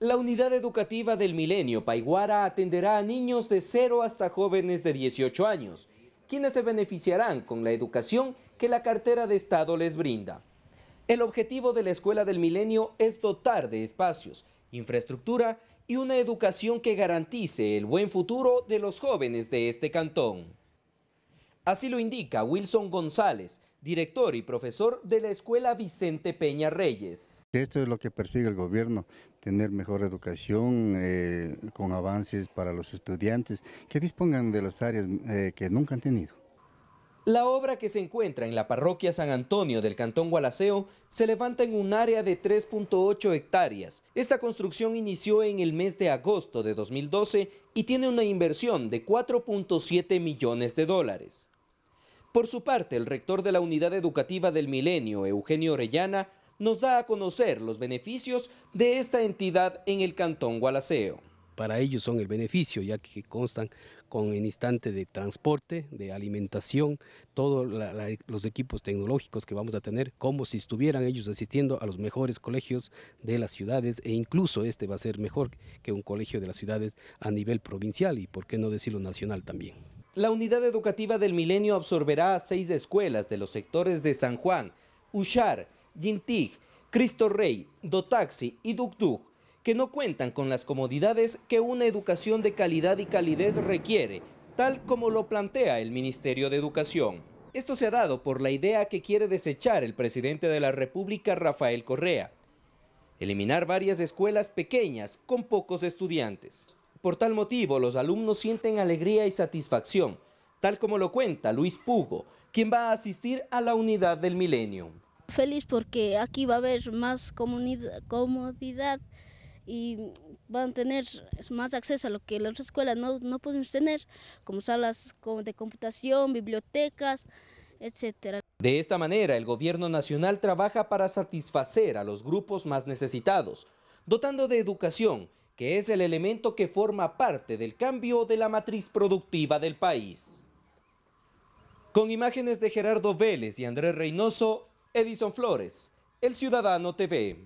La unidad educativa del Milenio Paiguara atenderá a niños de 0 hasta jóvenes de 18 años, quienes se beneficiarán con la educación que la cartera de Estado les brinda. El objetivo de la Escuela del Milenio es dotar de espacios, infraestructura y una educación que garantice el buen futuro de los jóvenes de este cantón. Así lo indica Wilson González, director y profesor de la Escuela Vicente Peña Reyes. Esto es lo que persigue el gobierno, tener mejor educación eh, con avances para los estudiantes que dispongan de las áreas eh, que nunca han tenido. La obra que se encuentra en la parroquia San Antonio del Cantón Gualaceo se levanta en un área de 3.8 hectáreas. Esta construcción inició en el mes de agosto de 2012 y tiene una inversión de 4.7 millones de dólares. Por su parte, el rector de la Unidad Educativa del Milenio, Eugenio Orellana, nos da a conocer los beneficios de esta entidad en el Cantón Gualaceo. Para ellos son el beneficio, ya que constan con el instante de transporte, de alimentación, todos los equipos tecnológicos que vamos a tener, como si estuvieran ellos asistiendo a los mejores colegios de las ciudades e incluso este va a ser mejor que un colegio de las ciudades a nivel provincial y por qué no decirlo nacional también. La unidad educativa del milenio absorberá a seis escuelas de los sectores de San Juan, Ushar, Yintig, Cristo Rey, Dotaxi y Dugdug, que no cuentan con las comodidades que una educación de calidad y calidez requiere, tal como lo plantea el Ministerio de Educación. Esto se ha dado por la idea que quiere desechar el presidente de la República, Rafael Correa, eliminar varias escuelas pequeñas con pocos estudiantes. Por tal motivo, los alumnos sienten alegría y satisfacción, tal como lo cuenta Luis Pugo, quien va a asistir a la unidad del milenio. Feliz porque aquí va a haber más comodidad y van a tener más acceso a lo que las otras escuelas no, no podemos tener, como salas de computación, bibliotecas, etc. De esta manera, el gobierno nacional trabaja para satisfacer a los grupos más necesitados, dotando de educación que es el elemento que forma parte del cambio de la matriz productiva del país. Con imágenes de Gerardo Vélez y Andrés Reynoso, Edison Flores, El Ciudadano TV.